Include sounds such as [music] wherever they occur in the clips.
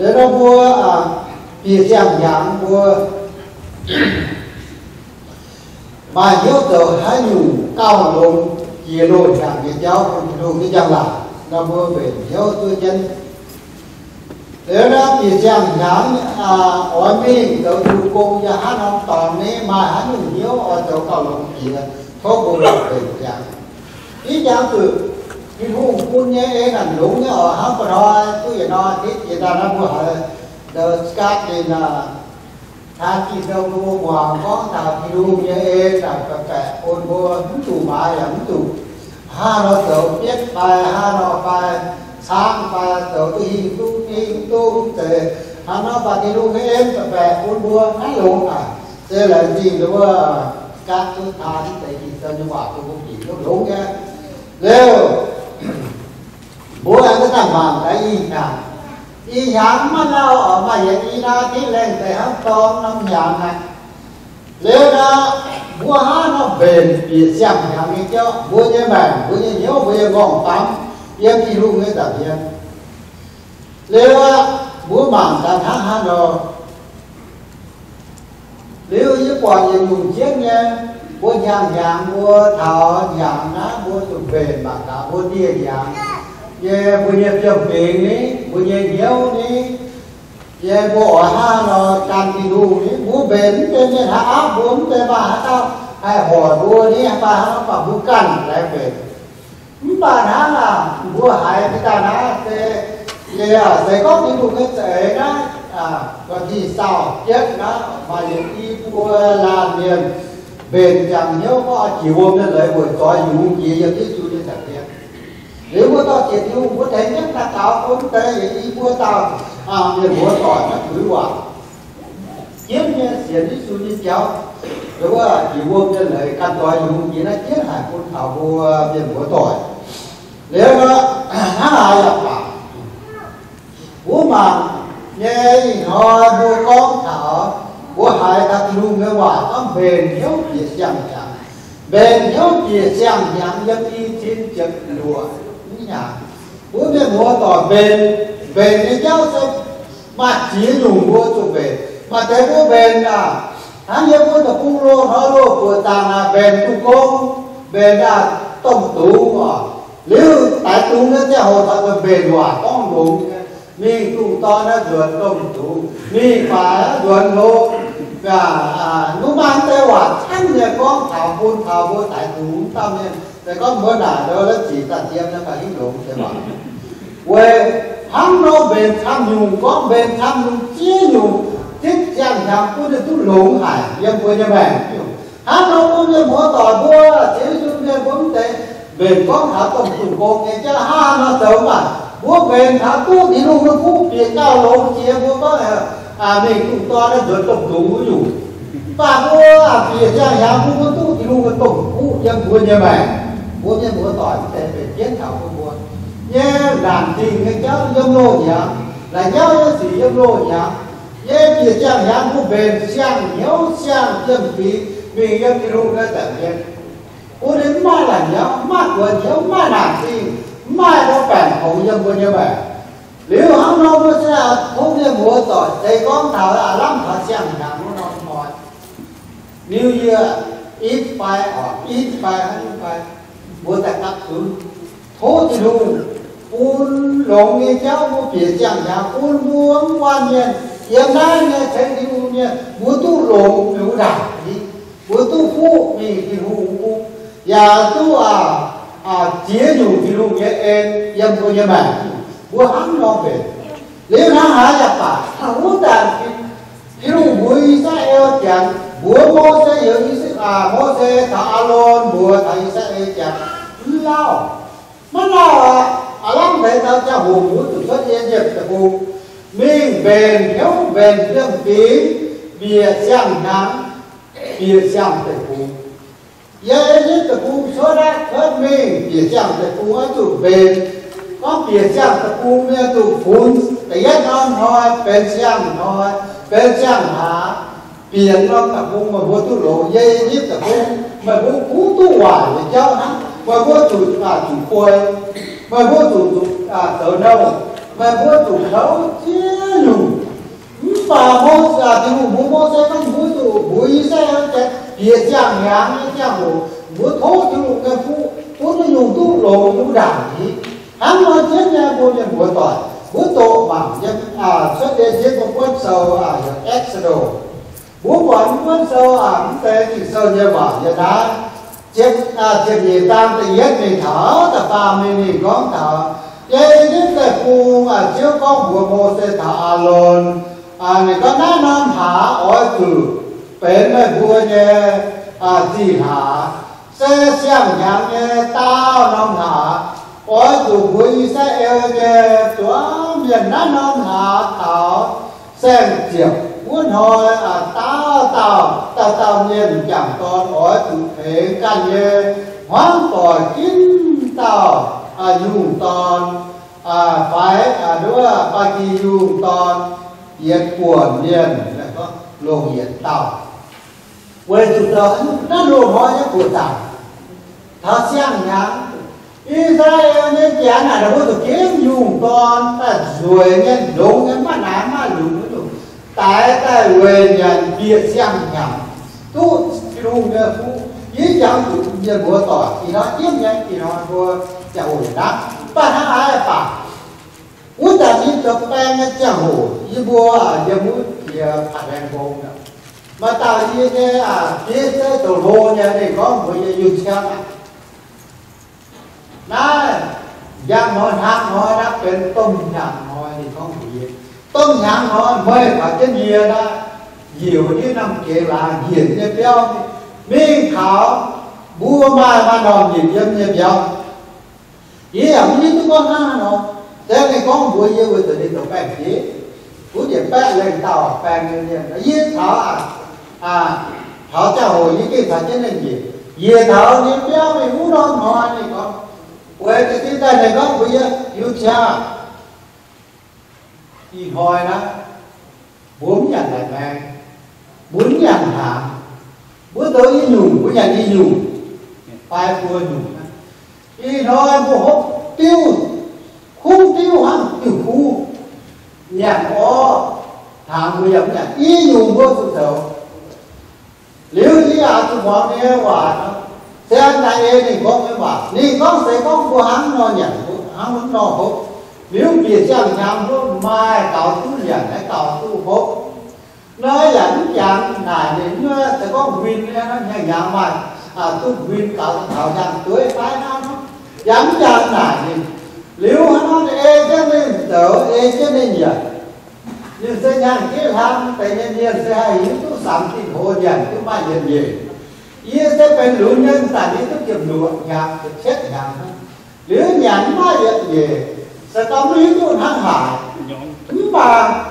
để nó vua à bị giang giang vua. Mà nhớ tờ hai nhủ cao lùng chỉ lôi chẳng cái giáo, không lùng cái giang là. Nó vua về nhớ tôi chân. Để nó bị giang giang à ở miền tờ tu cô và hát học toàn này mà hát nhủ nhớ ở tờ cao lùng chỉ là thôi cô là về giang ý giang từ cái hú quân nhé ấy là đúng nhé ở hấp có đó tôi vậy nó thế thì ta nó vừa the scat thì là ta chỉ đâu mua hoàng có ta thì lu nhé ấy là cái cái ôn mua hứng tù bài là hứng tù. Ha nó tự biết bài ha nó bài sáng bài tự đi tu đi tu thì ha nó bài thì lu nhé em cái cái ôn mua nó luôn à thế là gì đúng không các thứ ta thì tại vì sao như vậy tôi cũng chỉ nó đúng nhé. Leo bố anh cái thằng vàng cái gì nhà y nhám mà nào ở mà hiện y na cái lên để hắn to, năm nhà này. Nếu đó bố há nó bền bị xem nhà mình cho. Bố như mày, bố như nhớ bố như gọn tắm. Em kỳ luôn người ta hiện nếu bố mảng ta thắng há rồi nếu như quả gì dùng chiếc nha. Bố nhàng nhàng, bố thảo nhàng ná, bố dùng bền mà cả bố đi nhàng ye punya pimpin ni punya nhiều ni ye bo ha no can ti du ni bu ben te ne ha a bun te ba ha ta ai ho du ni ba ha ba bu kan lại về ba na là bu hai cái ta na te ye à sẽ có ti du cái te đó. À và thì sao? Chết đó. Mà những y bu là miền bền chẳng nhớ có, chỉ hôm lên lại buổi tối dùng gì giờ cái chủ đề nếu mà ta chỉ tiêu có thể nhất là tao cũng thế ý của ta à về bữa tỏi nó thử quả. Chiếm như xiên đi xuống đi kéo đúng không chỉ buông cho lời căn tòa dùng chỉ nó chết hại quân thảo vô biển của tỏi nếu mà [clears throat] nó lại là quả bố mà nghe họ bố con, thảo của hai ta luôn người quả nó bền hiếu chỉ xem chẳng. Bền hiếu chỉ xem chẳng dân y trên trực lùa nhà. Bố mẹ mua tỏ về về cái cháu sẽ mà chỉ dùng mua cho về mà thế bố về là hắn nhớ bố tập cung lô nó lô của tàng là về tu công về là tổng tú mà. Nếu tại tu nó sẽ hồ thật là về hòa con đúng mi tu to nó vượt tổng tú mi phải nó vượt lô. Và à, nó mang tới hòa thanh nhà con thảo buôn thảo buôn tại tu tâm nên để có bữa nào đó nó chỉ ta tiêm nó phải hiến độ thế mà. Quê hắn nó về tham nhung, có về tham nhung chia nhung, thích chàng chẳng có được tu lộn hải yếm quê nhà bè hắn nó cũng như mỗi tỏi bua chỉ chúng như bốn tế về có thả tổng chủ cô, nghe cho ha nó tự mà. Búa về thả tu thì luôn nó cú biệt cao lộn chia búa có à mình cũng to nó được tổng chủ dù và búa à biệt chẳng chẳng búa tu thì luôn nó tổng cú yếm quê nhà bè mua nhân mua tỏi để về chiến thảo không mua nhé làm gì cái cháu dâm lô nhỉ? Là nhau nó gì dâm lô nhỉ? Nhé việc chàng nhá bố bền chàng nhớ chàng dâm phí vì dâm cái lô ra tận nhiên cô đến ma là nhớ ma của nhớ ma làm gì ma nó bèn hậu dâm của như vậy nếu hắn nó nó sẽ không như mua tỏi thầy con thảo là lắm thảo chàng nhá nó nó nói New Year ít phải or ít phải hắn phải bố ta cắt thứ thố thì luôn un lồng nghe cháu, bố chuyển chẳng nhà un muốn quan nhiên. Hiện nay nghe thấy đi un nha bố tu lồng biểu đảo đi. Bố tu phụ vì thì hụ phụ và tu à à chế đủ thì luôn nghe em em có nhà bạn. Bố hắn lo về. Nếu hắn hả nhập bà thằng bố đàn thì thì luôn bố sa eo chẳng bố mô sẽ giữ à mô sẽ thả alon bố thầy sẽ chẳng lao. Mất lao à à lắm thấy tao cha hồ muốn tự xuất yên diệp tự hù. Mình bền nếu bền liêm tí, bìa sang nắng, bìa sang tự hù. Ye nhất tự hù số ra hết mình, bìa sang tự hù ở tụ bền. Có bìa sang tự hù mẹ tụ phun để nhất non thôi bền sang thôi bền sang hả? Biển nó tự hù mà vô tu lộ dây nhất tự hù mà vô cú tu hoài để cháu hắn. Mà vô chủ à chủ quê. Mà vô chủ chủ à tờ đâu mà vô chủ thấu mà vô à thì vô vô sẽ không vô chủ vô ý sẽ cái địa giang nhang như giang vô bố thố thì bố cái phụ vô nó dùng tu lộ tu đảng thì hắn nói chết nha vô nhân vô tỏi vô tổ bằng nhân à xuất đề chế một quân sầu à exodo bố quản quân sơ à tên thì sơ như bỏ như đá chết à chết gì tam thì giết thì thở, ta ba mươi thì con thở. Chế đến cái phu mà chưa có bùa mô sẽ thở lồn à người có ná non thả ở từ bên mà bùa nhé. À gì thả sẽ xem nhàng nhé. Tao non thả ở từ bùa y sẽ eo nhé. Chúa miền ná non thả thảo xem chiều muốn hỏi à ta tao ta tao nhiên chẳng còn ở từ thế căn nhê. Hoàn toàn kín tao à dùng toàn à phải à đúng là ba kỳ dùng toàn. Yết của niên là có lô yết tàu quay chúng ta nó lô hỏi cái của tàu thật xiang nhá Israel nên chán là nó có được kiếm dùng toàn. Ta rồi nhân đúng cái mắt nám mà đúng tại tại về nhà địa sang nhà tu kêu nhà tu ý chẳng dụ nhà bố tỏ, thì nó tiếp nhận thì nó có chả ổn đó ba ha ai à bà? U ta đi tập tay nghe chả ổn. Ý bố à nhà bố thì phản đàn bông đó mà ta đi nghe à biết cái tổ bố nhà này có một cái dùng xe này dạ nè giang mọi hạt mọi đáp trên tôm nhạc mọi thì không biết hỏi hàng hỏi đãเป็นต้มยำhỏi thì có một gìต้มยำhỏi mới phải cái gì đó nhiều như năm kia là hiển như béo mình khảo bua mai mà nòn gì giống như béo ý là như tôi có ha nó thế này có một buổi yêu từ đi tàu bèn chế cú điểm bèn lên tàu bèn lên liền nó giết thọ à à thọ cho hồi những cái thật chứ nên gì về thọ những béo mày muốn non họ này có quê cái cái tay này có buổi yêu cha thì hồi đó, bốn nhà lại mẹ bốn nhà hạ bữa tới đi nhùng, bữa nhà đi nhùng. Bài cua nhùng đi nói bố hốc tiêu, khu tiêu hăng tiêu khu. Nhà có, thằng người nhập nhà y nhùng vô sự thầu nếu như à tụi bọn này quả nó thế anh ta ấy thì có cái quả đi có, sẽ có của hắn nó nhận hắn vẫn nó hốt nếu việc rằng rằng nó mai cầu tu liền hay cầu tu hộ nơi là lúc rằng này đến ờ, sẽ có nguyên ờ, nó nhẹ nhàng mà à tu nguyên cầu cậu rằng tuổi phái nó nó dám rằng này thì nếu nó ê cho nên tớ ê cho nên nhỉ nhưng sẽ nhàng kia làm tại nhân nhiên sẽ hay yếu tu sẵn thì hồ nhận tu mà nhận gì ý sẽ phải lưu nhân sản đi tu kiểm lụa, nhạc chết xét nhạc. Nếu nhắn mà nhận gì sẽ tâm lý của hắn hải cứ mà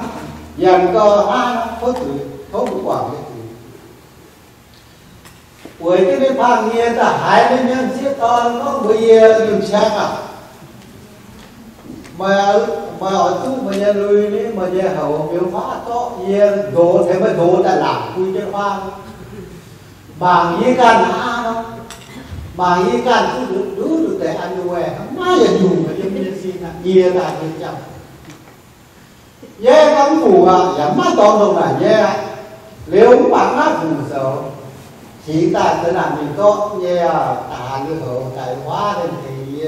dành cơ hai có tự có một quả cái tự với cái bên phang nghe ta hai bên nhân siết con có bây giờ dùng sáng à. Mà mà ở tu mà nhà lui đi, mà nhà hậu biểu phá to nhà đồ thế mà đồ đã làm quy cái pha bằng như can há nó bằng như can cứ được đứa được để ăn đuôi má giờ dùng mà cho là như chồng nhà cắm phủ à giảm mắt to đâu là nhà nếu bạn mắt phủ sợ chỉ ta sẽ làm gì tốt. Nhà à như hậu tại hóa lên thì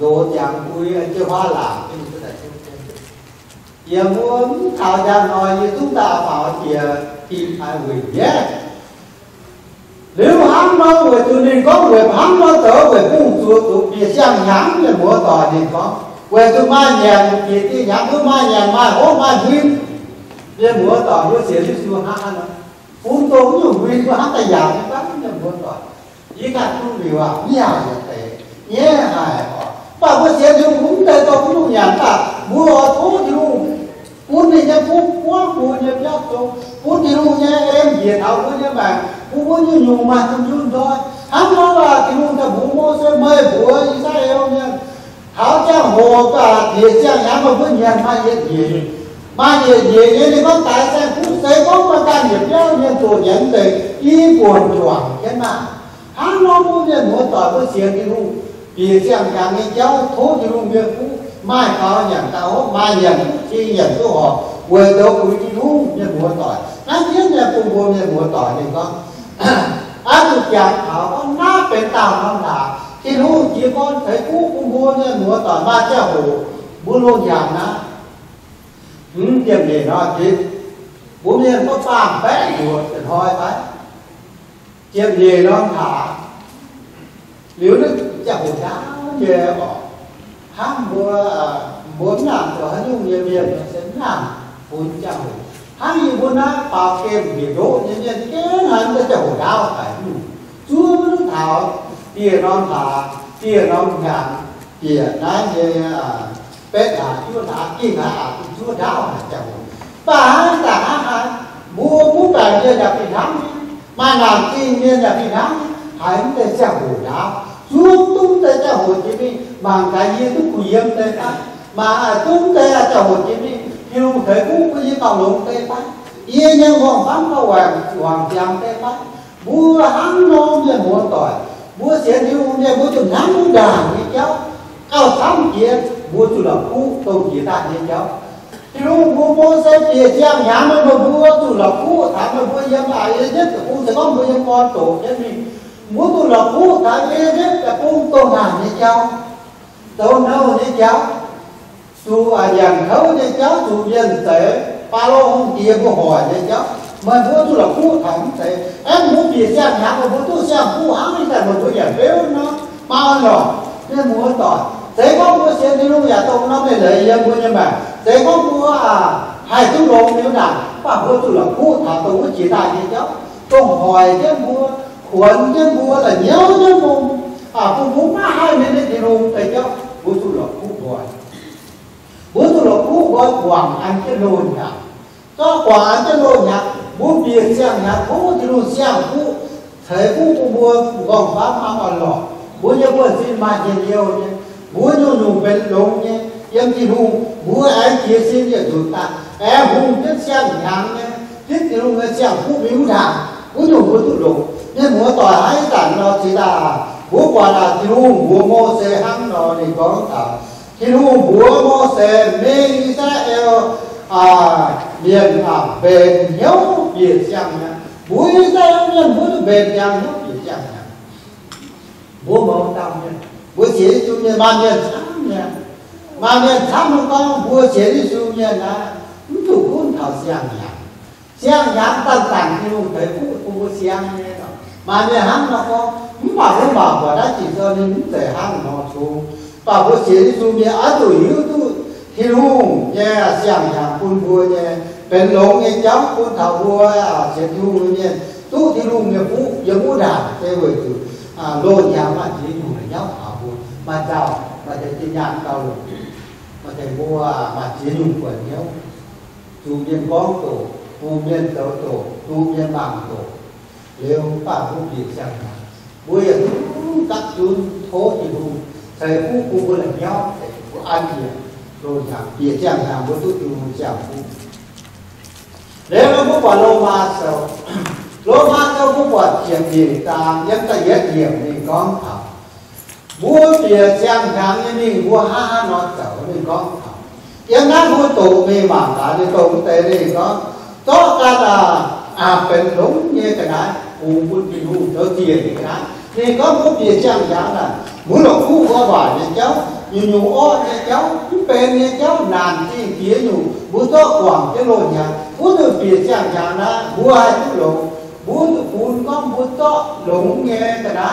rồi chẳng vui chưa hóa làm cái cái này giờ muốn thảo ra nói như chúng ta bảo thì tìm phải quỷ nhé nếu hắn nói về tự nhiên có về hắn nói tớ về cung chúa tụ việc sang nhãn là mùa tỏi thì có. Về từ mai nhà thì thì nhãn cứ mai nhà, mai hố, mai huyên về mùa tỏi mùa xỉa đi xuống hát nó phun tốn nhiều huyên của hắn ta giảm cái bắt là múa tỏi chỉ cần tu biểu à nhà như thế nhé hài họ bà có xe dùng cũng để tôi cũng nhà ta. Mua thố thì luôn muốn đi nha phú quá mua nhập biết tôi muốn đi luôn nha em về thảo với nha bạn. Phú với như nhiều mà không dùng thôi. Hắn nói là thì luôn ta bố mua xe mê bố Israel nhá? Thảo cha hồ cả thì cha nhà mà với nhà mà gì gì mà gì gì như thì có tài xe phú sẽ có mà can nhập nhau nha tổ nhận về y buồn chuộng thế mà. Hắn nói mua nha mua tỏi có xe thì luôn. Vì xem càng nghe cháu, thố thì luôn biết phú mai có nhận tao, mai nhận chi nhận tu họ quê đâu cũng đi thu nhân mùa tỏi. Nó nhất là cùng vô nhân mùa tỏi thì có. [coughs] Á tu chặt họ có nó bên tàu không là khi thu chỉ có thấy cú cùng vô nhân mùa tỏi ba cha hồ bố luôn giảm nó ừ tiền để nó chứ. Bố nhân có phàm bé mùa thì thôi phải. Tiền gì nó thả nếu nó chả hồ chả về bỏ ham bùa bốn làm cho hắn dùng nhiều nhiều sẽ làm bốn chào hắn như bốn á bảo kèm bị đổ nhân nhân kế hắn cái chầu đau phải chúa nó thảo tiền non thả tiền non ngàn tiền nói như à bé thả chúa thả kim thả chúa đau phải chầu. Và hắn thả hắn mua mua bài kia là bị nắm mà làm kim như là bị nắm hắn cái chầu đau chúa tung tới cho Hồ Chí bằng cái gì cũng quý âm tới ta. Mà chúng tung là cho Hồ Chí Minh hiểu thời cũng có gì bằng lộn tới ta yên nhân hoàng phán có hoàng hoàng giang tới ta bùa hắn non về mua tỏi. Bùa sẽ thiếu như bùa chừng nắng cũng đàn như cháu. Cao thắm kia bùa chủ lập cũ tôi chỉ tại như cháu. Lúc bố bố sẽ chia giang nhà mà mà bố chủ lập cũ thả mà bố dân lại nhất là bố sẽ có bố dân con tổ cho mình. Muốn tu là phú thả vì biết là phú tôn hàng như cháu tôn nâu như cháu. Tu à dàn thấu như cháu tu dân tệ ba lô không kia của hỏi như cháu. Mà bố tu là khu thẳng tệ em muốn kia sang nhà mà bố tu sang khu áo đi tại một tôi giải béo nó. Bao rồi nên muốn tỏ thế có mua xe đi lúc nhà tôi, nó mới lấy dân của nhân mà thế có mua à hai tu đồ nếu nào? Và bố tu là khu thẳng tôi chỉ tại như cháu. Tôi hỏi chứ mua Khuẩn nhân mua là nhớ nhân mùng à cũng muốn má hai nên thì luôn thầy cho. Bố tôi lộc phú gọi bố tôi lộc phú gọi quảng anh cái lô nhạc cho quảng anh cái lô nhạc bố biệt sang nhạc bố thì luôn sang bố thấy bố cũng mua gồng bám má còn lọ bố nhớ bố xin mà nhiều nhiều nhé. Bố nhớ nhung bên lông nhé. Em thì luôn bố ấy chia xin cho chúng ta. Em hùng chết sang nhạc nhé. Chết thì luôn sang bố biểu đảng bố nhung bố tu lộc nên mua tỏi hai tản nó chỉ là bố quả là thì lu bố mô xe hăng, nó thì có à, cả thì lu bố mô xe mê Israel à liền à bền nhau biệt chẳng nhá bố Israel liền bố bền chẳng nhau biệt chẳng nhá bố mô tâm nhá bố chế chú nhá mà miền sáng nhá mà miền sáng không có, bố chế đi chú nhá là cũng thủ cũng thảo xiang nhá xiang nhá tăng tăng thì lu thấy cũng cũng bố xiang mà nhà hàng nó có không bảo không bảo và đã chỉ cho nên để hàng nó xuống. Và có đi xuống nhà ở tuổi yếu tu thì luôn nhà xiang nhà quân vua nhà bên lông nhà cháu, quân thảo vua à sẽ luôn nhà tu thì luôn nhà phú giờ mua đàn thế vậy từ à lô nhà mà chế dùng để nhau thảo vua. Mà chào, mà để chỉ nhà cao được mà để mua à, mà chế dùng của nhau. Tu nhân có tổ tu nhân tổ tổ tu nhân bằng tổ liệu bà cũng biết rằng là bây giờ các chú thố thì cũng thầy cũng cũng có lần nhau thầy cũng ăn gì rồi là biết rằng là mỗi tôi tìm một chàng cũng. Nếu nó cũng quả lô ma sầu lô ma sầu cũng quả chuyện gì ta nhất ta nhất điểm thì con thầm, vua bìa xem thắng như mình vua ha ha nó sầu mình con thầm, yên nát vua tụ mê mà cả đi tụ tế thì con tốt ra là à bình đúng như cái này. 공부 비후 더기에 되나 그러니까 뭐 비장 야나 물론 후가 봐 이죠 nhiều ô nè cháu cái bề nè cháu làm gì kia nhiều bố to quảng cái lồn nhà. Bố từ việc chàng chàng là bố hai chú lộ bố từ cuốn có bố to lũng nghe cái đó.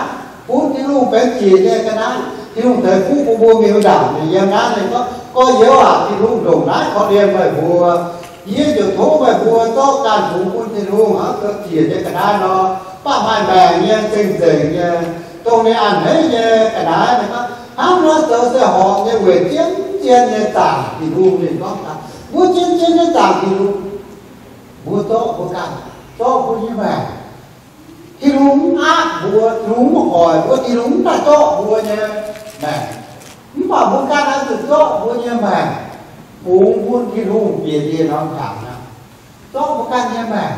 Bố cái lù bé chỉ nghe cái đó. Thì không thể phú của bố miêu đảm thì em đó có có dấu à thì lù đồng đó có đêm mời bố yên được thuốc về vua to càn phụ quân thì luôn hả? Cực chỉ cho cả nó ba bàn bè nha kinh dễ nha tôi này ăn hết nha cả này mà hắn nó tớ sẽ họ nha về tiếng trên nha tả thì luôn liền có cả. Vua trên trên nha tả thì luôn vua to vua càn, to vua như vậy thì đúng á vua, đúng một hồi thì đúng là to vua nha này mà vua càn ăn được to vua như vậy uống buôn cái rung bia bia nó cảm nào đó bukan nya mah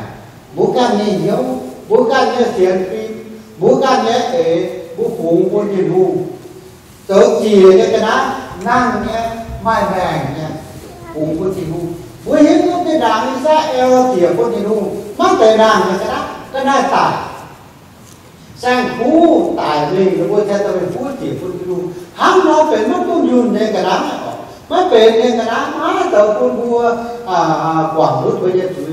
bukan nya hiếu bukan nya tiền phim bukan nya ế bu phụng buôn cái rung tớ chỉ cái cái đó năng nha mai vàng nha phụng buôn cái rung bữa hiến cái đảng ra, eo tỉa con thì luôn mắc đảng nàng cái đó cái này tải sang phú tài mình nó bữa theo tao về phú tỉa con thì luôn hắn nó phải mất con dùn nên cái đó mới về nên cái đó má tao con vua à quảng nước với giờ tụi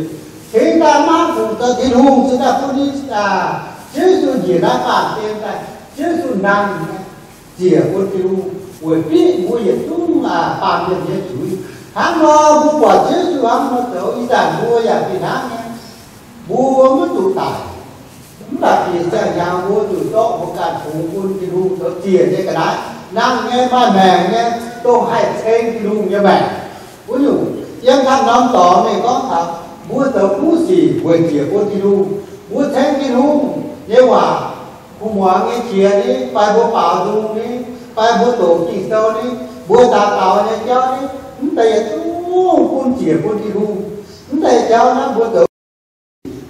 thế ta má phụ ta thì luôn chúng ta không đi à chứ dù gì đã phản tiền ta chứ dù nàng chỉ con tiêu luôn bởi vì mua hiện tung là phản tiền thế chủ hắn lo bu quả chứ dù hắn nó tiểu ý đàn mua nhà thì hắn nghe mua mới tụ tải cũng là tiền sẽ nhà mua tụ đó một cả phụ quân thì lu nó tiền như cái đấy. Năng nghe ba mẹ nghe tôi hay thêm thì lu như mẹ ví dụ yên thằng năm tỏ này có thật mua tờ cú gì quên tiền quân thì lu mua thêm cái lu nhưng mà không muốn nghe chia đi phải bố bảo dùng đi phải bố tổ chỉ sâu đi bố ta bảo nhà cho đi tay tu pun chia pun di ru tay cháu nó bữa tự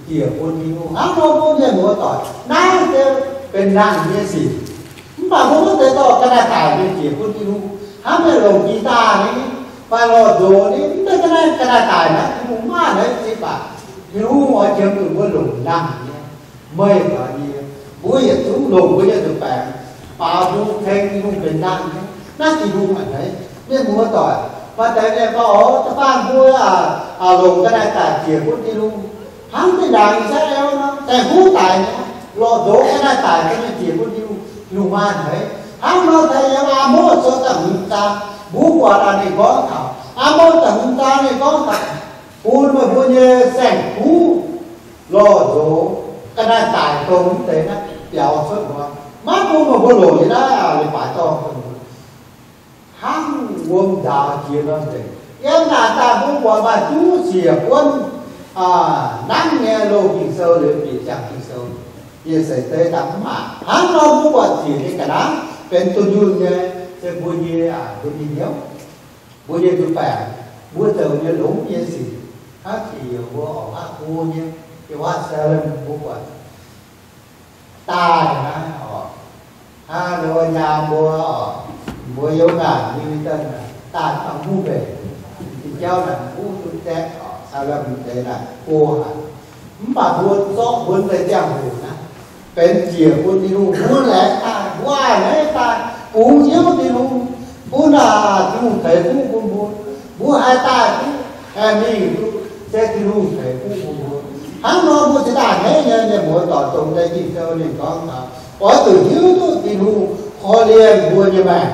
chia pun di ru hắn nó pun dia mua tỏi nang dia เป็นนางเนี่ยสิmà không có thể to cái này tải bên chia pun di ru hắn mới lồng guitar này phải lo đồ này cái cái này cái này tải này cũng mà đấy chị bà ru ở trên từ bữa lồng nang mây và tu bữa giờ chúng tu bữa giờ được bạn bà ru thêm ru bên nang nó chỉ ru mà đấy nên mua tỏi và tại này ba ở ta ba vui à à lùng cái này tại chỉ phút đi luôn hắn cái đàn sẽ eo nó tại phú tại lo đổ cái này tại cái này chỉ phút đi luôn luôn man amo hắn em à cho số tầng ta bú quả là này có thảo amo ta tầng ta này có thảo phun mà phun như sành phú lo dỗ cái này tài công thế nó biểu xuất của má phun mà phun lỗi đó là phải to hăng quân đạo chiến nó thế em là ta bố quả mà chú xìa quân à nắng nghe lô kỳ sâu để bị chặt kỳ sâu như sẽ tới đắm mà hắn lo bố quả chỉ cái cả đó bên tôi duyên nghe sẽ vui như à tôi đi nhớ vui lom tôi phải vui từ như lúng như gì hát thì vui ở hát vui cái hoa sa lên vui quả. Ta là ha, rồi nhà mua ở mua yếu ngàn như tân là ta bằng mua về. Thì cháu là mua tôi té họ sao là mình thế là cô ha mà buôn rõ buôn về chẳng đủ nè bên chìa buôn đi luôn buôn lẽ ta qua đấy ta cũng chiếu thì luôn buôn là thì luôn thấy cũng buôn buồn buôn hai ta chứ em đi sẽ thì luôn thấy cũng buôn buồn hắn nói buôn sẽ ta thế nha nha mỗi tỏ tùng đây chỉ cho nên con có từ hiếu tôi thì luôn khó liền buôn như mày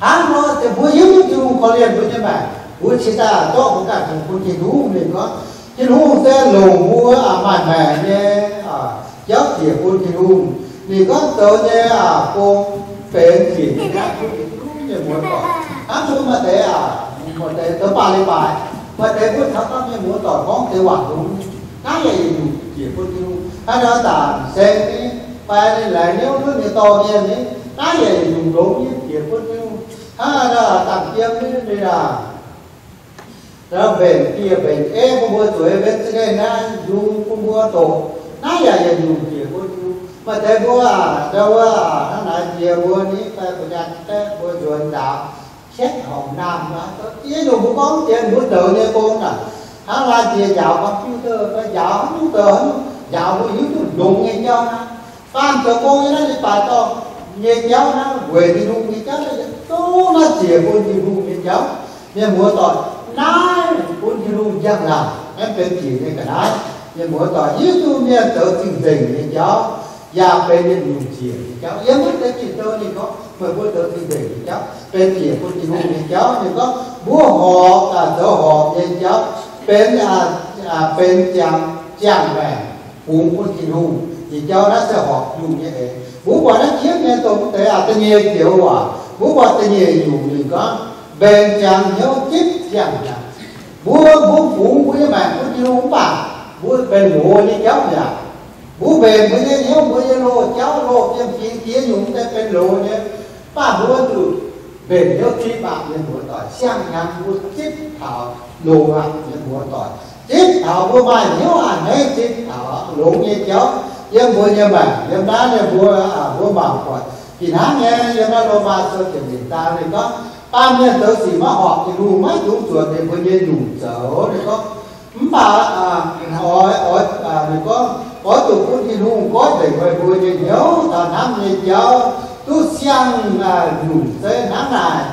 hắn nói thì buôn hiếu tôi khó liền buôn như mày buôn chỉ ta tốt cũng cả thằng buôn thì đủ mình có thì đủ sẽ lồng mua à mày mày nha à giáo thì buôn chỉ đủ như muốn mà thế à? Một thế ba thế như muốn tỏ gì chỉ tạm lại nếu như to như thế gì dùng đúng như chỉ đây là về kia về em cũng mua tuổi về cái này na dùng cũng mua tổ. Na ya ya dùng mà thế mua đâu à, à nó là nhiều mua ní phải của nhà thế mua chuẩn đạo, xét hồng nam đó, có chế dùng cũng có tiền mua tự như con nè hắn là chia dạo bằng chú tơ phải dạo chú computer dạo có yếu chú đụng nghe cho nó ban cho con nó đi bà to nghe nhau nó về đi đụng nghe cháu nó tốt nó chia con đi đụng nghe cháu nhưng mùa tội nai đi đụng giang làm em tên chỉ này cái đấy nhưng mùa tội yếu chú nghe tự tình tình nghe cháu và bên nhân dùng thì cháu em biết cái chuyện tôi thì có mà bữa tự thì để thì cháu bên chị của chị hiru thì cháu thì có búa họ cả đỡ họ thì cháu bên à à bên chàng chàng về cũng chị hương thì cháu đã sẽ học dùng như thế bố bà đã chiếc nghe tôi cũng thấy à tôi nghe kiểu hòa bố bà tôi nghe dùng thì có bên chàng nhớ chip chàng chàng bố bố phụ của các bạn bố đi uống bà bố bên mùa như cháu nhà bố về mới như nhớ mới như lô, cháu lô, em chỉ kia nhúng tay bên lô nhé. Ba bố từ về nhớ chi bạn nên bố tỏi, sang nhang bố chết thảo lô bạn nên bố tỏi. Chết thảo bố bài nhớ à nấy chết thảo lô như cháu. Em bố như bạn em đá như bố à bố bảo quả thì nó nghe, em nó lô ba sơ kiểm định ta thì có ba miền tớ xì mà họ, thì đủ mấy đủ chuột thì bây giờ đủ chở thì có mà à hỏi hỏi à thì có có tụ cũng thì có để người vui giờ nhớ thà năm như nhớ tu xiang là đủ thế nắng này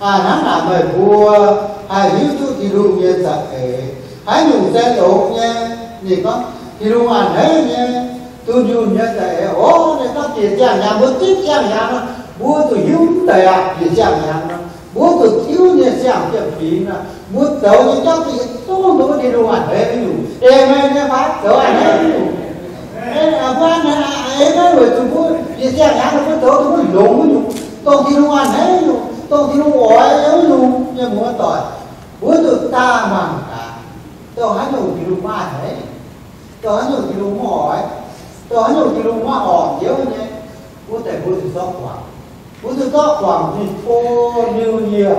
à nắng này người vua. À hiếu tu thì luôn như vậy hãy đủ thế đủ nha gì có? Thì luôn mà thế nha tu đủ như vậy ô này các chị chẳng nhà muốn tiếp chẳng nhà bố tôi hiếu tệ thì nhà nó bố tôi thiếu nhà chẳng chậm phí nó, bố tớ như cháu thì tôi bố đi luôn ăn hết nhủ em em phát tớ ăn hết nhủ nên là quan là ấy nói đi xe ngã nó phải tôi lộn với nhục tôi khi nó ăn hết nhục tôi khi nó ỏi ấy nhục nhưng mà tôi bữa tôi ta mà cả. Tôi hắn nhục thì đúng ba thế. Tôi hắn nhục thì đúng hỏi. Tôi hắn nhục thì đúng hoa ỏm yếu nhé bữa tại bữa tôi sót khoảng bữa tôi sót khoảng thì phô nhiều nhiều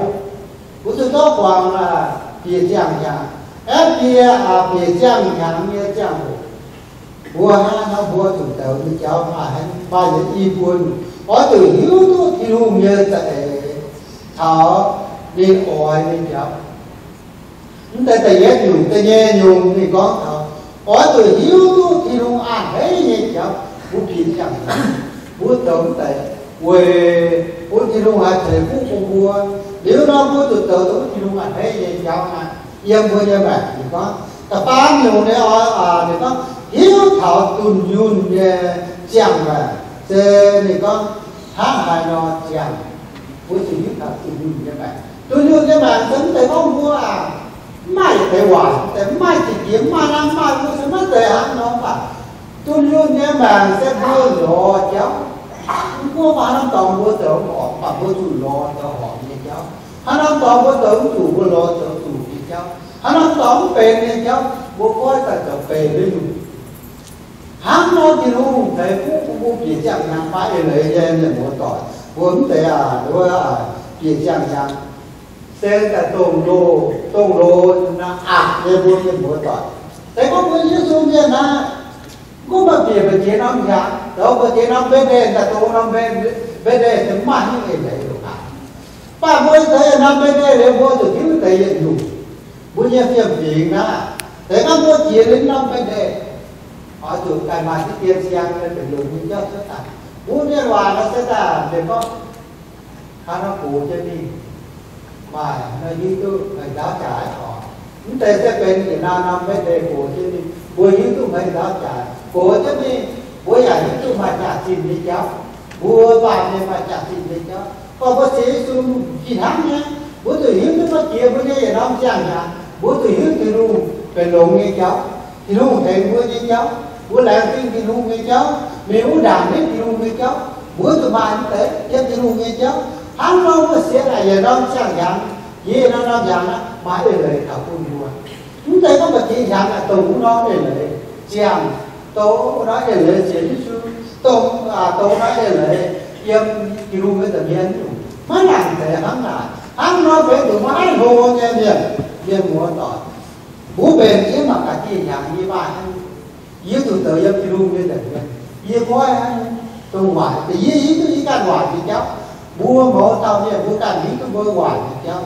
bữa tôi sót khoảng là tiền giang giang ép kia à tiền giang giang như giang hồ vua ha nó vua tụng tàu như cháu mà hắn ba giờ y buồn có từ hiếu tu luôn như tại thọ đi ỏi đi cháu chúng ta tại giác dùng ta nghe nhung thì có thọ. Có từ hiếu tu luôn à thấy như cháu vũ khí chẳng vũ tổng tại quê vũ khí luôn hạt thể vũ cùng vua. Nếu nó vũ tụ tàu vũ khí luôn hạt thế như cháu mà. Yên vui như vậy thì có. Ta bán nhiều đấy à thì có hiếu thảo tùn dùn chàng mà thế này con hát hài nó chàng với sự hiếu thảo tùn dùn các bạn tùn dùn các bạn tính tới không vua à. Mai phải hoài tới mai thì kiếm mà năm mai cũng sẽ mất thời hạn nó mà tùn dùn các bạn sẽ vua rõ cháu. Mua mà năm tổng vua tưởng họ mà vua chủ lo cho họ như cháu. Hắn năm tổng vua tưởng chủ, vua lo cho chủ như cháu. Hắn năm tổng về như cháu. Vua coi cả trở về với mình 的用。hắn nó thì nó luôn thầy phú phú chỉ chẳng nhang phải lợi dân là một tội vốn thế à đối à chỉ chẳng nhang thế là tổng đồ tổng đồ là à như vốn như một tội thế có cái gì xuống viên na, có mà việc về chế năm nhà, đó về chế năm bên đây là tổ năm bên bên đây thì mãi như vậy này được à. Ba mươi thế năm bên đây để vô được thiếu tài hiện dùng bố nhé phiền phiền na thế các bố chế đến năm bên đây họ chủ cái mà cái tiền xiang nên phải dùng như cho tất cả. Muốn nhé hòa nó sẽ là để có khá nó cụ cho đi mà nó như tôi phải giá trả họ chúng ta sẽ bên thì na năm bên đề cụ cho đi vừa như tôi phải giá trả bố cho đi vừa giải như tôi mà trả tiền đi cháu. Vừa bà này mà trả tiền đi cháu. Còn bác sĩ xuống chỉ nắng nhé. Bố tự hiếu cái mất kia bố như vậy đó chẳng hạn bố tự hiếu thì luôn về lộn nghe cháu. Thì luôn thầy bố nghe cháu bố lại tiên thì luôn nghe cháu nếu đàn hết thì luôn nghe cháu, bữa tụi mà như thế chết thì luôn nghe cháu. Hắn đâu có sẽ là giờ đó sang hạn gì nó nó chẳng mà để lời thảo quân đùa chúng ta có một chỉ rằng là tôi cũng nói để lời. Chàng tố nói để lời chiến sư tông à tố nói để lời. Yếm kêu với tự nhiên má làm thế hắn là, hắn nói với tụi má hồ nghe miệng miệng mua tỏi bố bền chứ mà cả chi nhà như ba hắn dưới tụi tự dân thì luôn như này dưới quá tôi ngoài thì dưới dưới tôi dưới càng thì cháu. Mua mổ tao như mua càng dưới tôi mua ngoài thì cháu.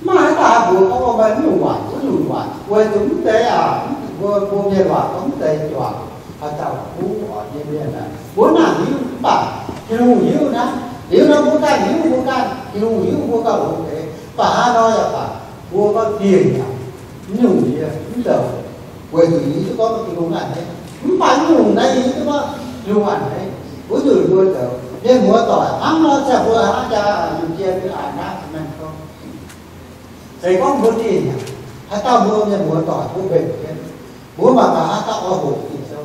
Mà ta vừa có một bên luôn ngoài cũng luôn ngoài quên à vừa mua về ngoài cũng tệ chọn ở tàu phú ở như thế này. Muốn làm dưới bà. Thì luôn dưới đó. Nếu nó muốn càng dưới muốn càng thì luôn dưới muốn càng luôn thế bà ha là bà mua tiền nhiều gì à cũng đầu. Quên từ dưới có cái luôn làm thế 만우 나 이거 좋아해 우들 뭐죠 내 뭐다 아무나 자고 하자 이제 안 하면 또 제가 뭐지 하다 뭐면 뭐다 후배 뭐마다 하다 어고 있어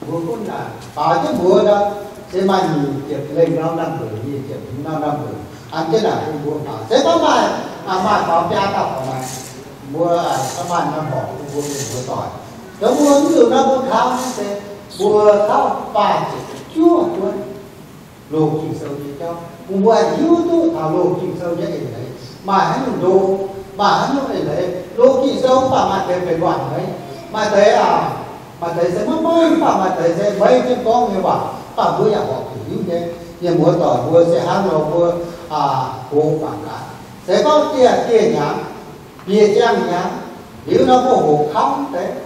뭐구나 아주 뭐다 제만 이제 그래 나오는 거 이제 나오는 거 안되나 뭐다 제가 말 아마 더 빼다 보면 뭐아 사만 나고 뭐뭐 더 那我有那个看的，我到八九九多，六斤手一条，我有多他六斤手一来，买很多，买很多来，六斤手把买得被管来，买得啊，买得什么买把买得些买些光的吧，把不要我皮的，也莫到我是喊我我啊，我管啦，这个爹爹娘，爹娘娘，有那个我看的。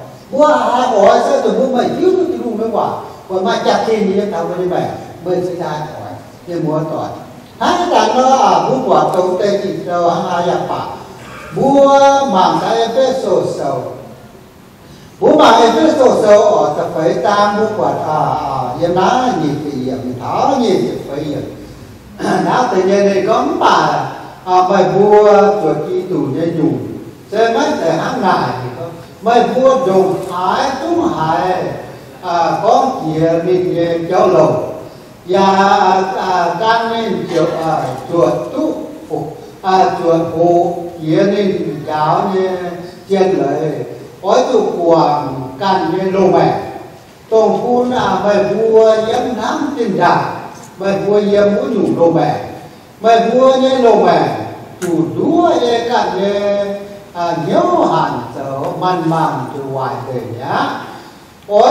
mới mới giảm cái gì của nhiều nhiều nè nhiều của như bà nè mà như qua gì của hai thứ xuất liệu mua can nè cũng qua gì mà ta qua gì của bà giờ thì luôn cái được việc cho bà để có mấy tôi chỉ luôn cái bà giờ mà như bà mà giờ họ tập gì tam họ qua à bà bây giờ cũng cũng thì luôn giờ của nhiều nhiều thì luôn cái bà việc thảo của bà cũng có hai có gì của nhiều chuyện gì thì luôn thầy cha nên muốn hải sẽ có muốn mày phải nhớ hỏi và đúng ta cũng có mà có chuột mà tỏ nó có hai hỏi có hai hỏi sẽ từ muốn mày thiếu thì luôn mới quả còn mà chặt thì như thảo với mày vua sẽ ra hỏi nên muốn tỏ vua cái nó à chủ quả cầu tây thì đâu hai ya pa mảng cái cái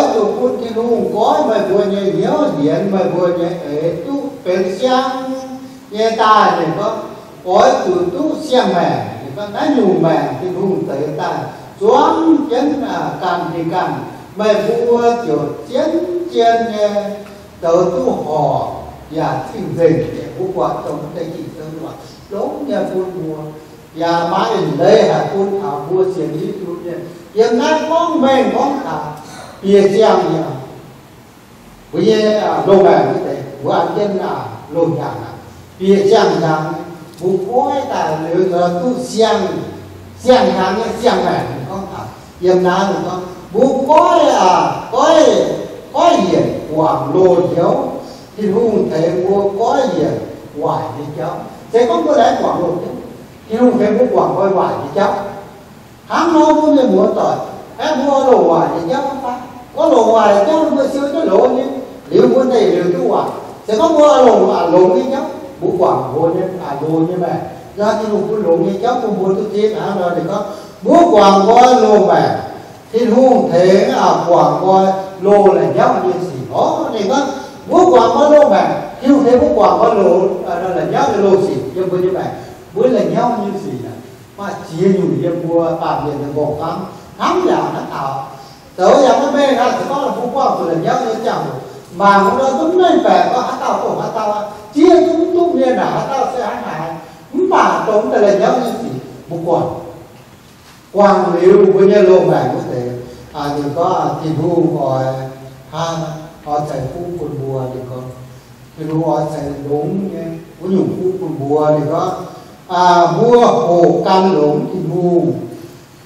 sổ sầu bố mà cái cái sổ sầu ở tập phải tam bố quả à à yên ná nhị thì mình tháo nhị thì phải yên tu tự nhiên này có bà à, bài vua chuột chi ta, như dùng là mất để hãng mai thì có bài vua dùng hải tu hò à, có kia để như cháu trong cái à, tương nên chuột nhà chuột mùa phục à, chuột hồ kia nên cháu như chiên lời có chủ quảng can như lô mẹ tổng phu là bài vua yếm nắm tình trạng bài vua yếm mũi nhủ lô mẹ bài vua như lô mẹ chủ đúa ye cạn ye à nhớ hẳn sở man màng chủ hoài về nhá có chủ phút thì luôn có bài vua như nhớ điện bài vua như ấy tu bên sang như ta thì có có chủ tu xem mẹ thì có đã nhủ mẹ thì luôn tới ta xuống chân à càng thì càng bài vua chủ chiến chiến như tớ tu họ và thiên dình để vũ quạt trong cái gì tương loạn đống nhà buôn mùa và mãi đến đây là buôn thảo mua tiền đi tu nhiên hiện nay con mình con thảo bia giang nhỉ? Bây giờ lô bè như thế của anh dân là lô nhà là bia giang giang bố khói ta liệu là tu giang. Giang giang nhé giang bè con thảo hiện nay là con bố khói à khói khói hiển quảng lô thiếu thì hùng thể mua khói hiển hoài đi cháu sẽ có có lẽ quảng luôn chứ thì không phải muốn quảng coi hoài thì cháu hắn nói cũng như muốn tỏi em mua đồ hoài thì cháu không phải. Có đồ hoài thì cháu mua xưa cho lỗ như nếu muốn này liệu cái hoài sẽ có mua lỗ à lỗ như cháu bố quảng vô như à vô như mẹ. Ra cái một cái lỗ như cháu cũng muốn tôi chết à rồi thì có bố quảng coi lỗ mẹ. Thì hùng thế à quảng coi lỗ là cháu như gì đó. Thì có bố quảng coi lỗ mẹ. Yêu thế bố quảng có lỗ à, là nhau cái lỗ gì? Nhưng với như vậy với là nhau như gì là mà chia nhủ như mua tạm biệt là bỏ lắm lắm là nó tạo tới giờ nó mê ra thì có là phú quang quảng là nhau như chẳng mà cũng đó đúng nên về có hát tao cổ hát tao chia chúng chúng nên là hát tao sẽ hát hại mà tổng là nhau như gì một quần quang liệu với nhau lô mẹ có thể à thì có thì vu gọi ha họ chạy phu quần bùa thì có thì họ chạy đúng có nhủ phu quần bùa thì có à vua hồ can lũng thì mù.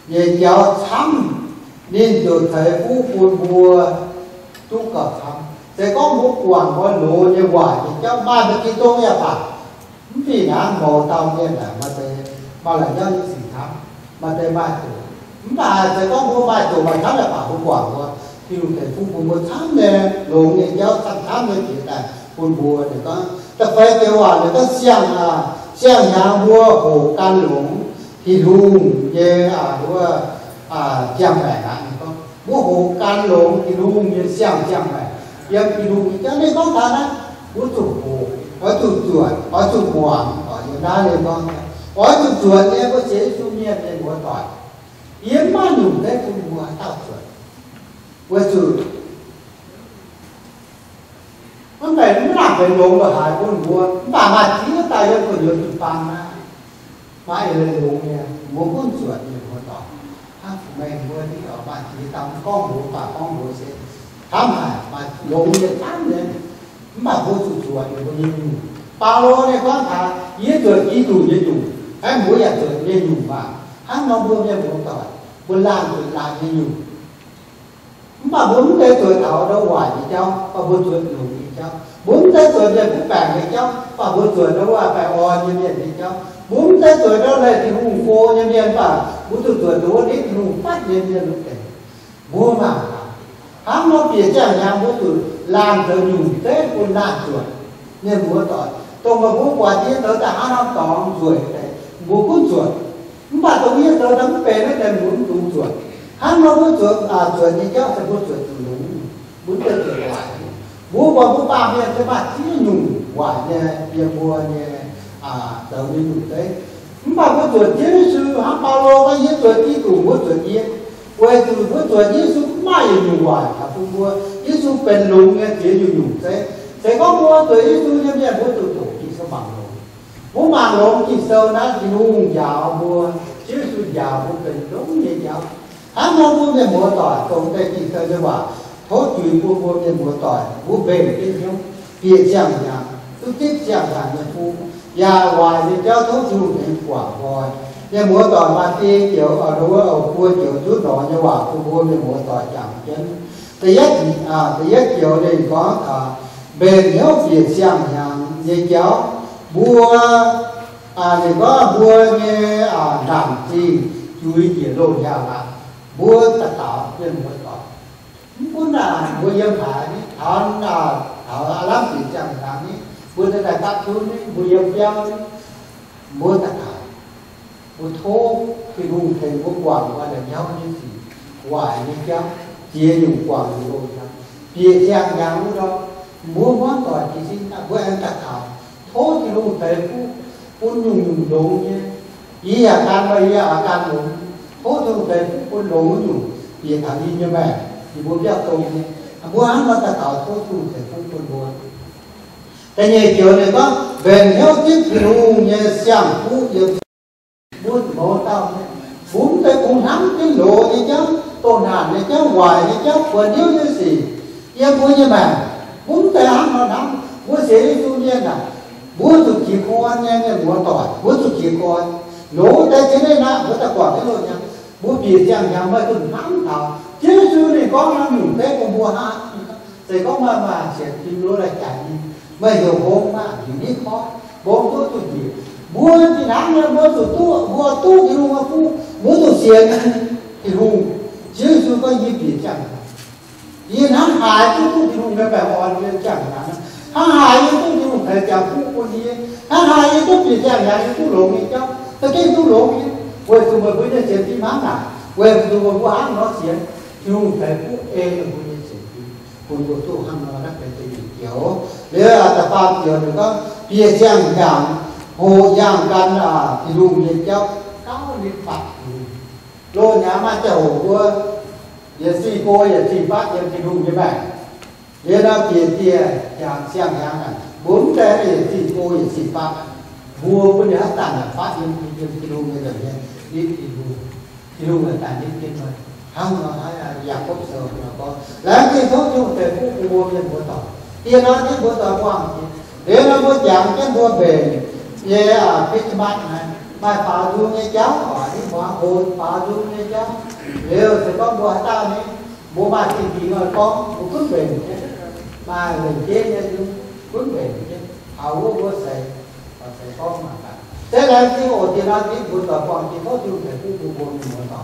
Về giáo thăm nên được thấy phú quần vua tu cả thăm sẽ có một quảng có lộ như quả, thì cho ba mươi ký tô nghe phải. Vì ngàn mồ tao nhiên là mà thế mà là nhân gì thăm mà thế ba tổ mà sẽ có một ba tổ mà thắm là bảo quảng thôi thì thầy phú quần vua thăm nè lộ nghe giáo thăm thăm như thế này buồn vua thì có. Ta phải kêu hòa để có xem là xem nhà vua hồ can lũng thì luôn về à vua à chăm mẹ ạ có vua hồ can lũng thì luôn về xem chăm mẹ giờ thì luôn cho nên con thằng á vua chủ hồ có chủ chuột có chủ hoàng có những đa lên con có chủ chuột em có chế chủ nhiên để mua tỏi yếm ma nhủ đấy cũng mua tạo chuột vua chủ không phải nó làm phải lộn vào hai con bùa bà mà chỉ có tay cho con nhiều tụt bằng mà mãi lên lộn nha bố quân chuẩn thì bố tỏ. Hát mẹ bố đi ở bạn chỉ tao con bố bà con bố sẽ thăm hại. Mà lộn như tám lên. Mà bố chủ chuẩn thì bố nhiều bà lô này con thà yế tưởng ý đủ như đủ, hay mũi nhà tưởng như dùng mà hát nó bố như bố tỏ. Bố làm thì làm như dùng mà bốn cái tuổi thọ đâu hoài gì cháu và bốn tuổi đủ gì cháu bốn cái tuổi về cũng bạn gì cháu và bốn tuổi đó là phải o như vậy gì cháu bốn cái tuổi đó là thì hùng phô như vậy và bốn tuổi tuổi đó đến thì hùng phát như vậy lúc đấy mua mà hắn nó phía chẳng nhà bốn tuổi làm thời nhùng tết con làm tuổi nên mua tỏi tôi mà bố quả tiên tới ta nó tỏ rồi đấy mua cũng rồi mà tôi biết tôi đấm về nó là muốn à, đúng rồi hắn nó muốn chuột à chuột như cháu sẽ muốn chuột từ đúng. Muốn tới tuổi hoài bố bà bố bà về cho bà chỉ nhung quả nhẹ nhẹ mua nhẹ à đầu đi đủ đấy mà có tuổi chiến sư hát bao lô ta nhớ tuổi đi đủ mỗi tuổi nhé quay từ mỗi tuổi nhé sư mai nhung quả là không mua nhé sư bền lùng nghe chỉ nhung nhung thế thế có mua tuổi nhé sư nhé nhé mỗi tuổi tuổi chỉ sao bằng lùng bố bằng lùng chỉ sâu đã chỉ hung giàu mua chiến sư giàu, bố bền lùng như giàu hắn không muốn để mua tỏi công ty chỉ sâu cho bảo thốt tùy vô vô về vô tỏi vô về cái nhau kia chẳng nhà tôi tiếp chẳng là nhà phu nhà hoài thì cho thốt dù để quả hoài nhà mua tỏi mà tê kiểu ở đâu ở cua kiểu chút đó, nhà bảo tôi mua về mua tỏi chẳng chân. Thứ nhất à thứ nhất kiểu này có à bền nhớ việc chẳng nhà như cháu vua à thì có vua nghe à làm gì chú ý chỉ lộ nhà là vua tất tạo trên một mua tạo muốn là mua dân phải đi họ là họ lắm thì chẳng làm đi mua ta đại tác xuống đi mua dân giao đi mua ta tạo mua thô thì vùng thầy mua quảng qua là nhau như gì? Hoài như cháu chia dùng quảng như vô cháu chia giang giang đó. Mua món tỏi thì xin ta mua ăn ta tạo thô thì vùng thầy phu pun dùng đồ như ý là can bây giờ can đúng phố thường về quân đồ muốn dùng thì thằng như vậy thì bố biết tôi nhé à, bố ăn bắt ta tạo phố tu thể không quân bố thế nhờ kiểu này có, về nhau tiếp thì hùng nhờ xem, phú nhờ bố bố tao nhé. Bốn cái cũng nắm cái lộ như cháu tôn hàn như cháu hoài như cháu quần yếu như gì. Em bố như mà bốn cái ăn nó nắm bố sẽ đi tu nhiên là bố tụi chỉ con nha nghe bố tỏi, bố tụi chỉ con lỗ đây thế này nè, bố ta quả cái lộ nha bố bị rằng nhà mới từng nắm thảo chứ sư này có nó nhủ tế còn mua hạ thì có mà mà sẽ tìm lúa là chạy đi. Mà hiểu hôm mà thì biết khó bố tôi tôi gì mua thì nắm là mua tôi tu mua tu thì luôn mà tu mua tôi xiên thì luôn chứ sư có gì bị chẳng. Vì hắn hại tôi tu thì luôn cái bài hỏi lên chẳng là hắn hại tôi thì luôn phải chào phu con gì. Hắn hại tôi thì chẳng là tôi lộ gì cháu tôi cái tôi lộ gì quên tôi mới bây giờ chuyện tí má nào quên tôi mới có ăn nó chuyện phải phụ ê là bây giờ chuyện tí cùng tôi hăng nó rất là tình kiểu nếu tập ba kiểu được có bia giang hồ giang can à thì dùng nhiệt cháu cao liên phạt nhà mà chầu của giờ si cô giờ si phát giờ thì như vậy giờ đó kia kia giang giang giang này bốn cái giờ si cô giờ si phát vua của nhà tàn là phát hiện thì như vậy đi thì vua là tàn đi kinh rồi không nó nói là giảm bớt sở nó có là cái thuốc chúng thể cũng của vua nhân vua tỏ tiền nó cái vua tỏ quan để nó vua giảm cái vua về về à, cái bạn này, mai phá du nghe cháu hỏi đi hóa hồn, phá du nghe cháu nếu thì có vua tao này bố bà thì chỉ ngồi con bố cứ về mà mình chết nha chú cứ về chứ. Hầu vua vua sầy và sầy con mà cả. Thế là cái ổ tiền ăn cái vua tỏ quan thì có chung thể cũng của vua nhân vua tỏ